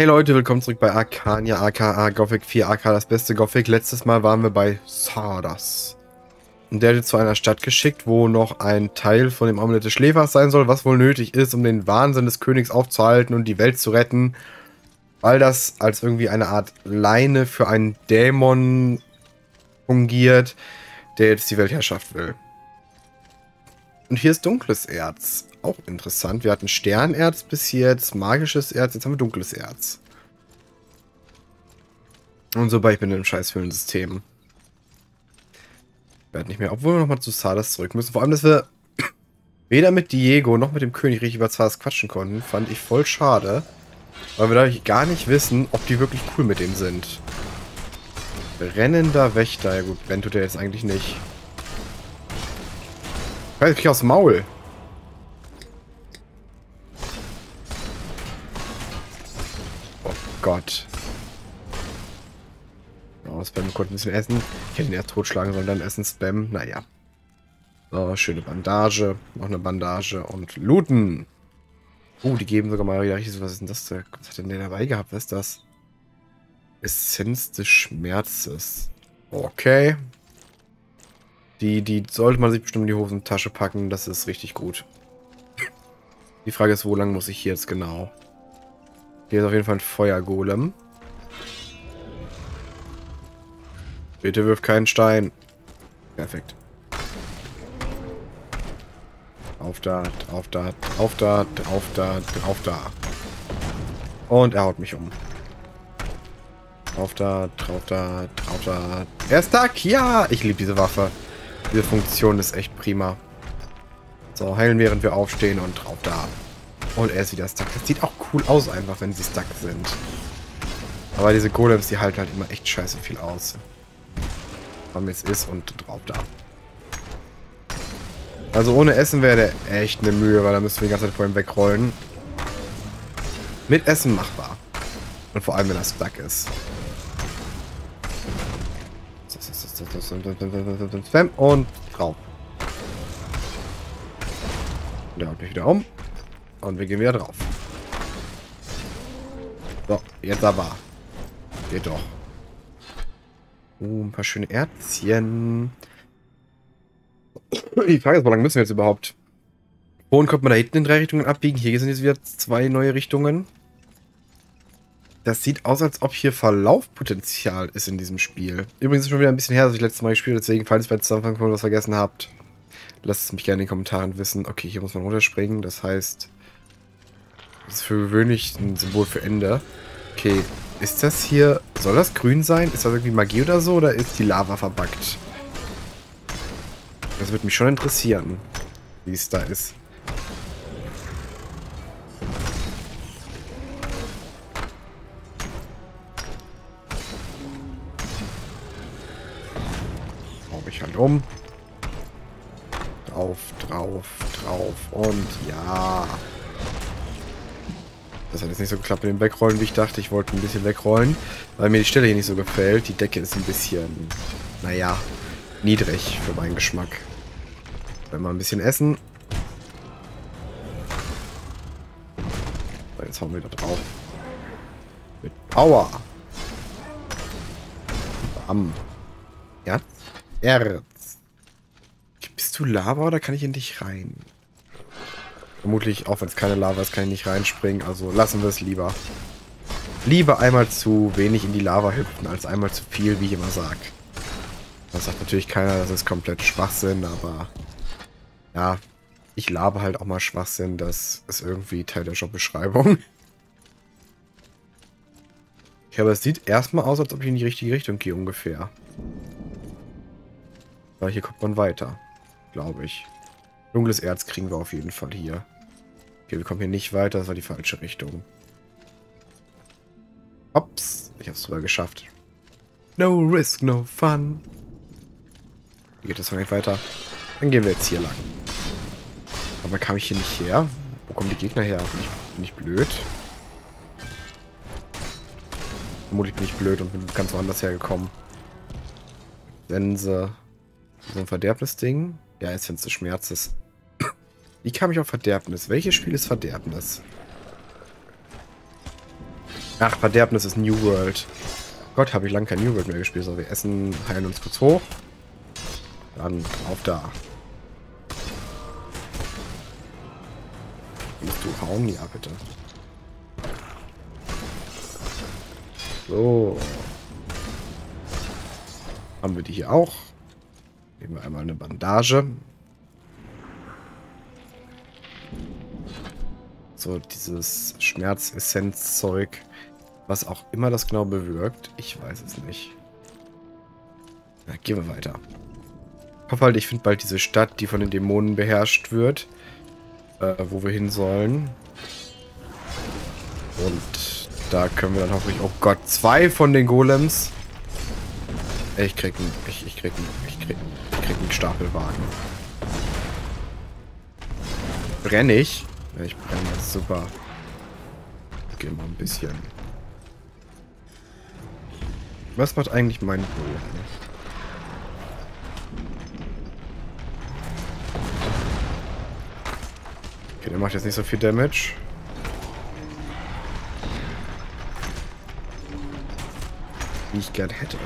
Hey Leute, willkommen zurück bei Arcania, aka Gothic 4, aka das beste Gothic. Letztes Mal waren wir bei Sardas. Und der wird zu einer Stadt geschickt, wo noch ein Teil von dem Amulett des Schläfers sein soll, was wohl nötig ist, um den Wahnsinn des Königs aufzuhalten und die Welt zu retten. Weil das als irgendwie eine Art Leine für einen Dämon fungiert, der jetzt die Weltherrschaft will. Und hier ist dunkles Erz. Auch interessant. Wir hatten Sternerz bis jetzt, magisches Erz, jetzt haben wir dunkles Erz. Und so bei ich bin in einem scheiß System. Werde nicht mehr, obwohl wir nochmal zu Sardas zurück müssen. Vor allem, dass wir weder mit Diego noch mit dem König richtig über Sardas quatschen konnten, fand ich voll schade. Weil wir dadurch gar nicht wissen, ob die wirklich cool mit dem sind. Brennender Wächter. Ja gut, brennt tut er jetzt eigentlich nicht. Ich krieg aufs Maul. Gott. Oh, Spam konnte ein bisschen essen. Ich hätte ihn erst totschlagen sollen, dann essen Spam. Naja. So, schöne Bandage. Noch eine Bandage und looten. Oh, die geben sogar mal richtig. Was ist denn das? Was hat denn der dabei gehabt? Was ist das? Essenz des Schmerzes. Okay. Die, die sollte man sich bestimmt in die Hosentasche packen. Das ist richtig gut. Die Frage ist, wo lang muss ich hier jetzt genau? Hier ist auf jeden Fall ein Feuergolem. Bitte wirf keinen Stein. Perfekt. Auf da, auf da, auf da, auf da, auf da. Und er haut mich um. Drauf da, drauf da, drauf da. Er ist da, ja! Ich liebe diese Waffe. Diese Funktion ist echt prima. So, heilen während wir aufstehen und drauf da. Und er ist wieder stuck. Das sieht auch cool aus einfach, wenn sie stuck sind. Aber diese Golems, die halten halt immer echt scheiße viel aus. Warum jetzt ist und drauf da. Also ohne Essen wäre der echt eine Mühe, weil da müssen wir die ganze Zeit vor ihm wegrollen. Mit Essen machbar. Und vor allem, wenn er stuck ist. Spam und drauf. Der haut mich wieder um. Und wir gehen wieder drauf. So, jetzt aber. Geht doch. Uh, ein paar schöne Erzchen. Die Frage ist, wie lange müssen wir jetzt überhaupt? Wohin kommt man da hinten in drei Richtungen abbiegen? Hier sind jetzt wieder zwei neue Richtungen. Das sieht aus, als ob hier Verlaufpotenzial ist in diesem Spiel. Übrigens ist schon wieder ein bisschen her, dass ich letztes Mal gespielt habe, deswegen, falls ihr bei der Zusammenfassung was vergessen habt, lasst es mich gerne in den Kommentaren wissen. Okay, hier muss man runterspringen, das heißt, das ist für gewöhnlich ein Symbol für Ende. Okay, ist das hier... Soll das grün sein? Ist das irgendwie Magie oder so? Oder ist die Lava verbuggt? Das würde mich schon interessieren, wie es da ist. Hau mich halt um. Drauf, drauf, drauf und ja. Das hat jetzt nicht so geklappt mit dem Wegrollen, wie ich dachte. Ich wollte ein bisschen wegrollen, weil mir die Stelle hier nicht so gefällt. Die Decke ist ein bisschen, naja, niedrig für meinen Geschmack. Wenn wir ein bisschen essen. So, jetzt hauen wir da drauf. Mit Power. Bam. Erz. Erz. Bist du Lava oder kann ich in dich rein? Vermutlich, auch wenn es keine Lava ist, kann ich nicht reinspringen. Also lassen wir es lieber. Lieber einmal zu wenig in die Lava hüpfen, als einmal zu viel, wie ich immer sage. Das sagt natürlich keiner, das ist komplett Schwachsinn, aber ja, ich labe halt auch mal Schwachsinn, das ist irgendwie Teil der Jobbeschreibung. Okay, aber es sieht erstmal aus, als ob ich in die richtige Richtung gehe ungefähr. Weil hier kommt man weiter, glaube ich. Dunkles Erz kriegen wir auf jeden Fall hier. Okay, wir kommen hier nicht weiter. Das war die falsche Richtung. Ups. Ich hab's sogar geschafft. No risk, no fun. Wie geht das nicht weiter? Dann gehen wir jetzt hier lang. Aber kam ich hier nicht her? Wo kommen die Gegner her? Bin ich, bin ich blöd? Vermutlich bin ich blöd und bin ganz woanders hergekommen. Sense. So ein Verderbnis-Ding. Ja, Essenz des Schmerzes. Wie kam ich auf Verderbnis? Welches Spiel ist Verderbnis? Ach, Verderbnis ist New World. Gott, habe ich lange kein New World mehr gespielt. So, wir essen, heilen uns kurz hoch. Dann auf da. Willst du hauen? Ja, bitte. So. Haben wir die hier auch. Nehmen wir einmal eine Bandage. So, dieses Schmerzessenz-Zeug. Was auch immer das genau bewirkt. Ich weiß es nicht. Na, gehen wir weiter. Ich hoffe halt, ich finde bald diese Stadt, die von den Dämonen beherrscht wird. Äh, wo wir hin sollen. Und da können wir dann hoffentlich... Oh Gott, zwei von den Golems. Ich krieg einen... Ich, ich krieg einen... Ich krieg, ich krieg einen Stapelwagen. Brenne ich? Ja, ich brenne. Super. Gehen wir ein bisschen. Was macht eigentlich mein Bogen? Okay, der macht jetzt nicht so viel Damage. Wie ich gern hätte.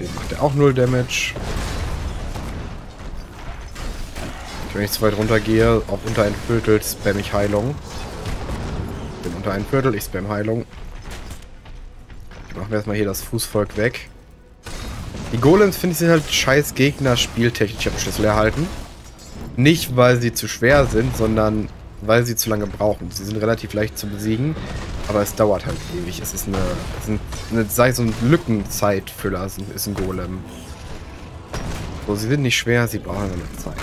Den macht er auch null Damage. Wenn ich zu weit runter gehe, auf unter ein Viertel spam ich Heilung bin unter ein Viertel, ich spam Heilung. Machen wir erstmal hier das Fußvolk weg. Die Golems, finde ich, sind halt scheiß Gegner spieltechnisch am Schlüssel erhalten. Nicht, weil sie zu schwer sind, sondern weil sie zu lange brauchen. Sie sind relativ leicht zu besiegen, aber es dauert halt ewig. Es ist eine, es ist eine, sei so ein Lückenzeitfüller, ist ein Golem. So, sie sind nicht schwer, sie brauchen eine Zeit.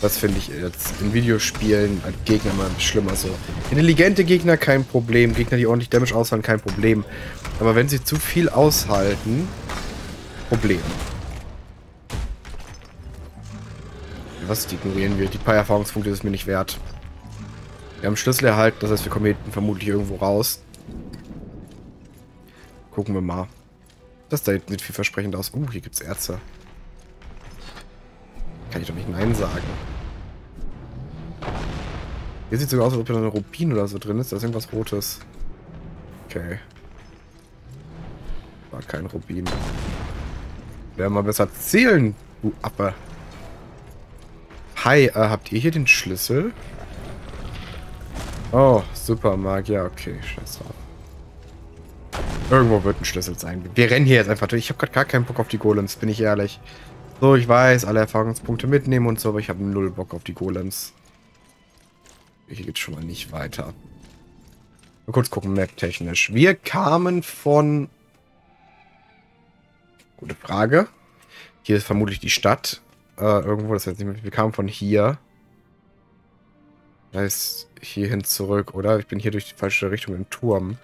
Das finde ich jetzt in Videospielen als Gegner mal schlimmer so. Intelligente Gegner kein Problem. Gegner, die ordentlich Damage aushalten, kein Problem. Aber wenn sie zu viel aushalten, Problem. Was ignorieren wir? Die paar Erfahrungspunkte ist mir nicht wert. Wir haben Schlüssel erhalten, das heißt, wir kommen hier vermutlich irgendwo raus. Gucken wir mal. Das da sieht vielversprechend aus. Uh, hier gibt's Ärzte. Kann ich doch nicht Nein sagen. Hier sieht sogar aus, als ob da eine Rubin oder so drin ist. Da ist irgendwas Rotes. Okay. War kein Rubin. Wäre mal besser zählen, du Appe. Hi, äh, habt ihr hier den Schlüssel? Oh, super Magier. Okay, scheiß drauf. Irgendwo wird ein Schlüssel sein. Wir rennen hier jetzt einfach durch. Ich habe gerade gar keinen Bock auf die Golems, bin ich ehrlich. So, ich weiß, alle Erfahrungspunkte mitnehmen und so, aber ich habe null Bock auf die Golems. Hier geht schon mal nicht weiter. Mal kurz gucken, map-technisch. Wir kamen von... Gute Frage. Hier ist vermutlich die Stadt. Äh, irgendwo, das heißt. Wir kamen von hier. Da ist hierhin zurück, oder? Ich bin hier durch die falsche Richtung im Turm.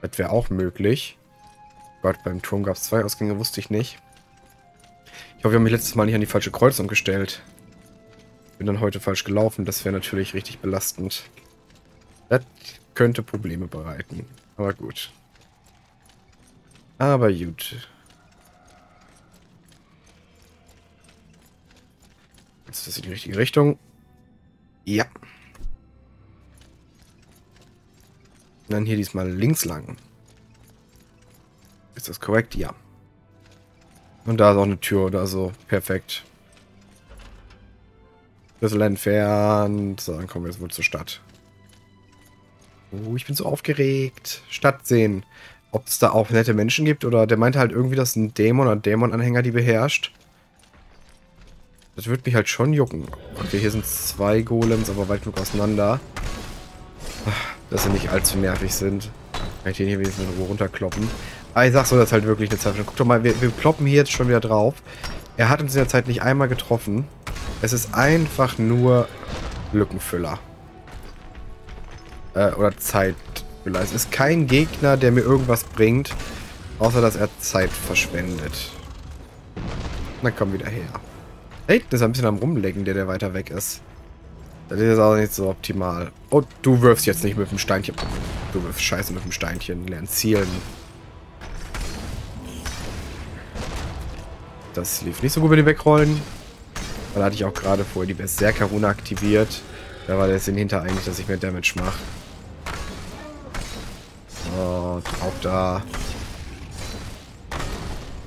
Das wäre auch möglich. Gott, beim Turm gab es zwei Ausgänge, wusste ich nicht. Ich hoffe, wir haben mich letztes Mal nicht an die falsche Kreuzung gestellt bin dann heute falsch gelaufen. Das wäre natürlich richtig belastend. Das könnte Probleme bereiten. Aber gut. Aber gut. Jetzt ist das in die richtige Richtung. Ja. dann hier diesmal links lang. Ist das korrekt? Ja. Und da ist auch eine Tür oder so. Perfekt. Schlüssel entfernt. So, dann kommen wir jetzt wohl zur Stadt. Oh, ich bin so aufgeregt. Stadt sehen. Ob es da auch nette Menschen gibt oder der meinte halt irgendwie, dass ein Dämon oder Dämon-Anhänger die beherrscht. Das würde mich halt schon jucken. Okay, hier sind zwei Golems, aber weit genug auseinander. Dass sie nicht allzu nervig sind. Kann ich den hier wenigstens in Ruhe runterkloppen. Aber ich sag so, das ist halt wirklich eine Zeit. Guck doch mal, wir, wir kloppen hier jetzt schon wieder drauf. Er hat uns in der Zeit nicht einmal getroffen. Es ist einfach nur Lückenfüller. Äh, oder Zeitfüller. Es ist kein Gegner, der mir irgendwas bringt, außer dass er Zeit verschwendet. Dann komm wieder her. Hey, das ist ein bisschen am rumlecken, der, der weiter weg ist. Das ist auch nicht so optimal. Oh, du wirfst jetzt nicht mit dem Steinchen. Du wirfst scheiße mit dem Steinchen. Lern zielen. Das lief nicht so gut mit dem Wegrollen. Weil da hatte ich auch gerade vorher die Berserker-Rune aktiviert. Da war der Sinn hinter eigentlich, dass ich mehr Damage mache. So, drauf da.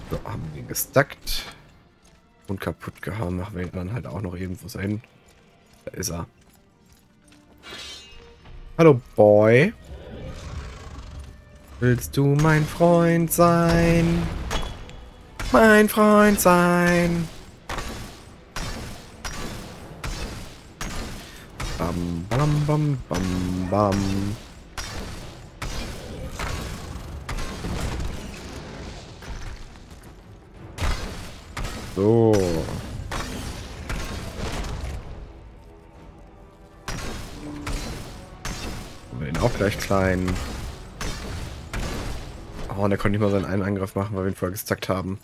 So, haben wir ihn gestackt. Und kaputt gehauen. Machen wir dann halt auch noch irgendwo sein. Da ist er. Hallo, Boy. Willst du mein Freund sein? Mein Freund sein. Bam, bam, bam, bam, bam. So. Den auch gleich klein. Oh, und er konnte nicht mal seinen einen Angriff machen, weil wir ihn vorher gezackt haben.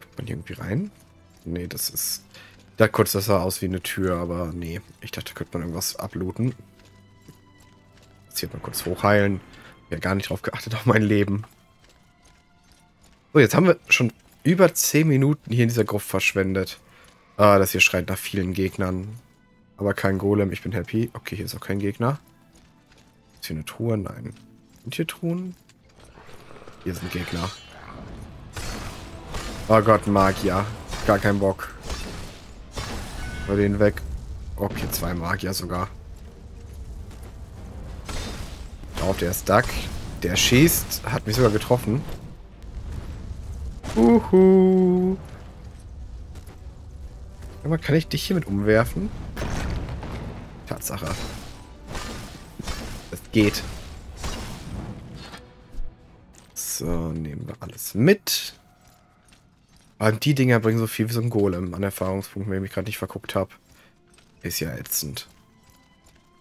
Kommt man hier irgendwie rein? Nee, das ist... Da kurz das sah aus wie eine Tür, aber nee. Ich dachte, könnte man irgendwas ablooten. Jetzt hier mal kurz hochheilen. Ja, gar nicht drauf geachtet auf mein Leben. So, jetzt haben wir schon über 10 Minuten hier in dieser Gruft verschwendet. Ah, das hier schreit nach vielen Gegnern. Aber kein Golem, ich bin happy. Okay, hier ist auch kein Gegner. Ist hier eine Truhe? Nein. Sind hier Truhen? Hier sind Gegner. Oh Gott, Magier. Gar kein Bock. Bei den weg. Okay, zwei Magier sogar. Auf, der ist Duck. Der schießt. Hat mich sogar getroffen. Uhu. Aber kann ich dich hiermit umwerfen? Tatsache. Geht. So, nehmen wir alles mit. Und die Dinger bringen so viel wie so ein Golem an Erfahrungspunkten, wenn ich gerade nicht verguckt habe. Ist ja ätzend.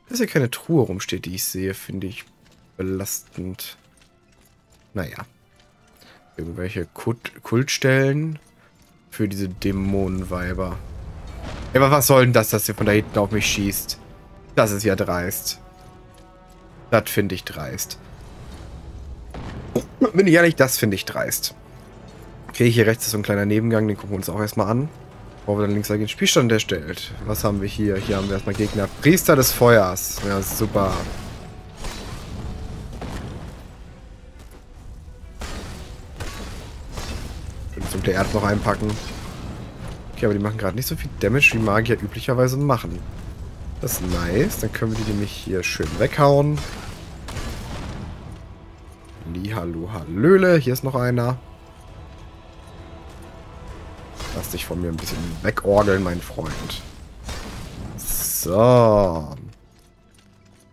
Dass hier keine Truhe rumsteht, die ich sehe, finde ich belastend. Naja. Irgendwelche Kult Kultstellen für diese Dämonenweiber. Ey, was soll denn das, dass ihr von da hinten auf mich schießt? Das ist ja dreist. Das finde ich dreist. Bin ich ehrlich, das finde ich dreist. Okay, hier rechts ist so ein kleiner Nebengang, den gucken wir uns auch erstmal an. Bevor wir dann links den Spielstand erstellt. Was haben wir hier? Hier haben wir erstmal Gegner. Priester des Feuers. Ja, super. zum der Erd noch einpacken. Okay, aber die machen gerade nicht so viel Damage, wie Magier üblicherweise machen. Das ist nice. Dann können wir die nämlich hier schön weghauen. Hallo, hallöle. Hier ist noch einer. Lass dich von mir ein bisschen wegorgeln, mein Freund. So.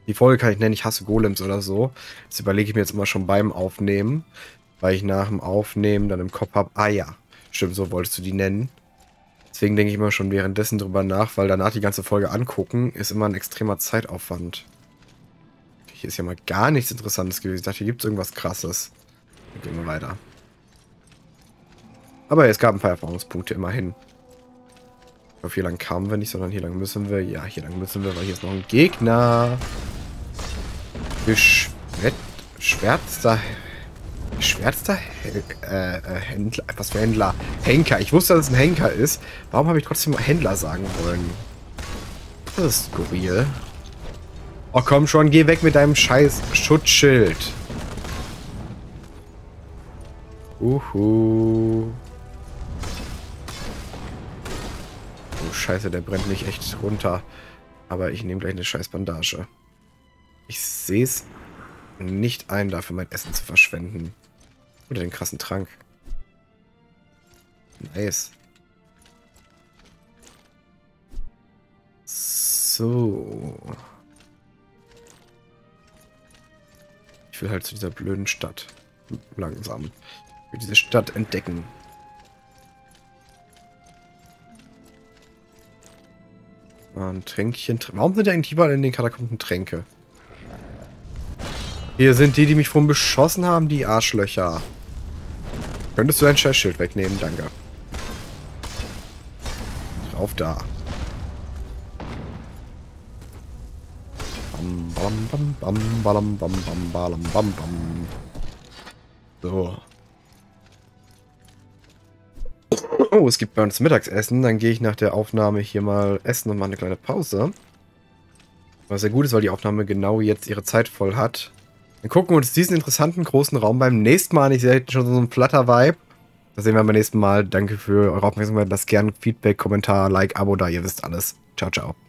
Die Folge kann ich nennen, ich hasse Golems oder so. Das überlege ich mir jetzt immer schon beim Aufnehmen. Weil ich nach dem Aufnehmen dann im Kopf habe, ah ja, stimmt, so wolltest du die nennen. Deswegen denke ich immer schon währenddessen drüber nach, weil danach die ganze Folge angucken, ist immer ein extremer Zeitaufwand. Hier ist ja mal gar nichts Interessantes gewesen. Ich dachte, hier gibt es irgendwas Krasses. Dann gehen wir weiter. Aber es gab ein paar Erfahrungspunkte immerhin. Ich hoffe, hier lang kamen wir nicht, sondern hier lang müssen wir. Ja, hier lang müssen wir, weil hier ist noch ein Gegner. Geschwert, schwärzter, schwärzter äh, äh, Händler, was für Händler? Henker. Ich wusste, dass es ein Henker ist. Warum habe ich trotzdem Händler sagen wollen? Das ist skurril. Oh komm schon, geh weg mit deinem scheiß Schutzschild. Uhu. Oh scheiße, der brennt mich echt runter. Aber ich nehme gleich eine scheiß Bandage. Ich sehe es nicht ein, dafür mein Essen zu verschwenden. Oder den krassen Trank. Nice. So. Ich will halt zu dieser blöden Stadt. Langsam. Ich will diese Stadt entdecken. Ein Tränkchen. Warum sind eigentlich überall in den Katakomben Tränke? Hier sind die, die mich vorhin beschossen haben, die Arschlöcher. Könntest du dein Scheißschild wegnehmen? Danke. Drauf da. Bam, bam, bam, bam, bam, bam, bam, bam, bam. So. Oh, es gibt bei uns Mittagsessen. Dann gehe ich nach der Aufnahme hier mal essen und mache eine kleine Pause. Was sehr gut ist, weil die Aufnahme genau jetzt ihre Zeit voll hat. Dann gucken wir uns diesen interessanten großen Raum beim nächsten Mal an. Ich sehe schon so einen Flutter-Vibe. Das sehen wir beim nächsten Mal. Danke für eure Aufmerksamkeit. Lasst gerne Feedback, Kommentar, Like, Abo da. Ihr wisst alles. Ciao, ciao.